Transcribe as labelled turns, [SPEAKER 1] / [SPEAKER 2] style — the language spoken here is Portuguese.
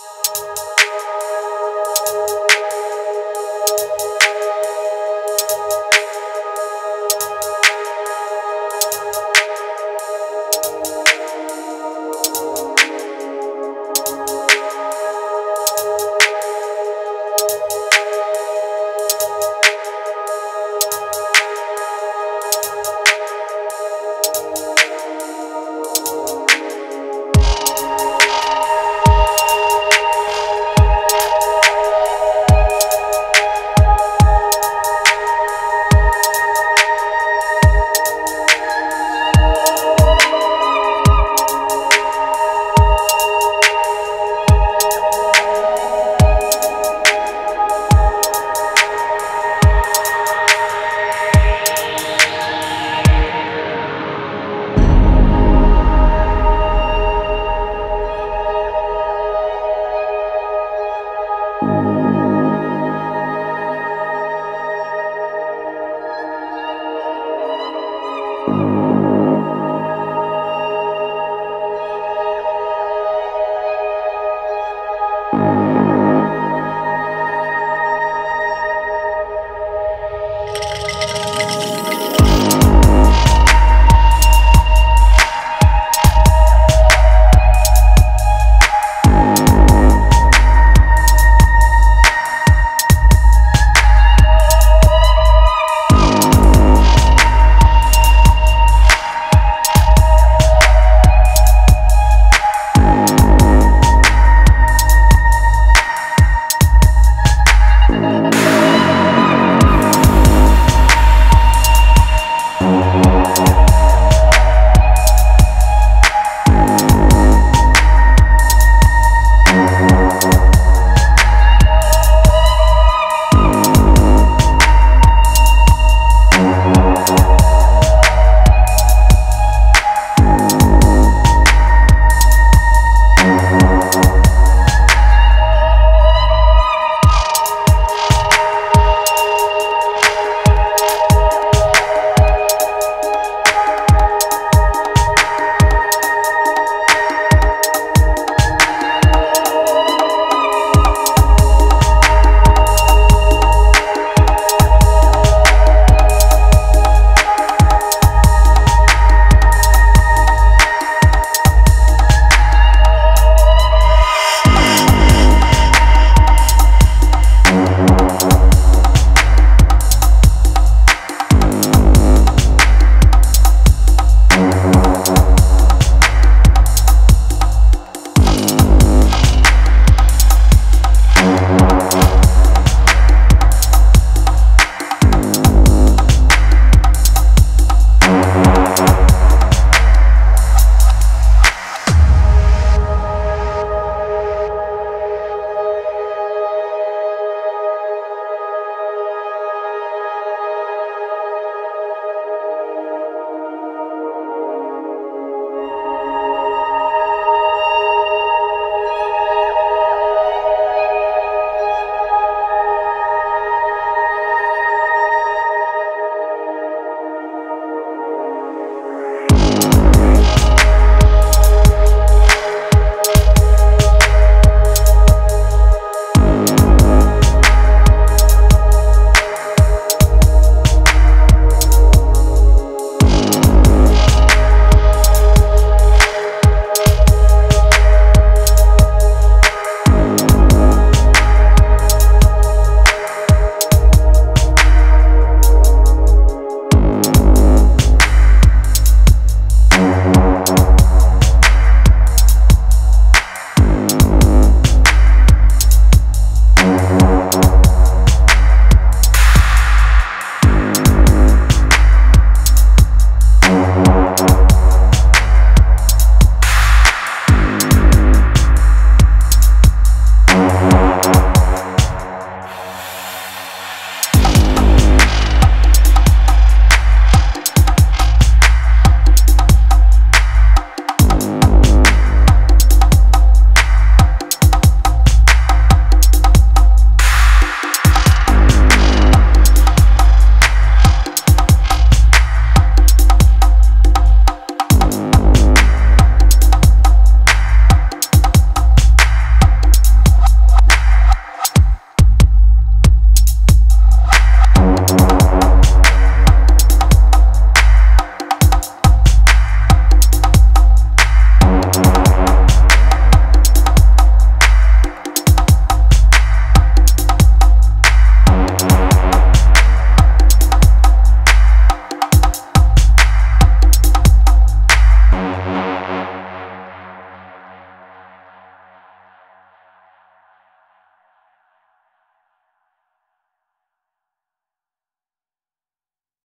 [SPEAKER 1] Música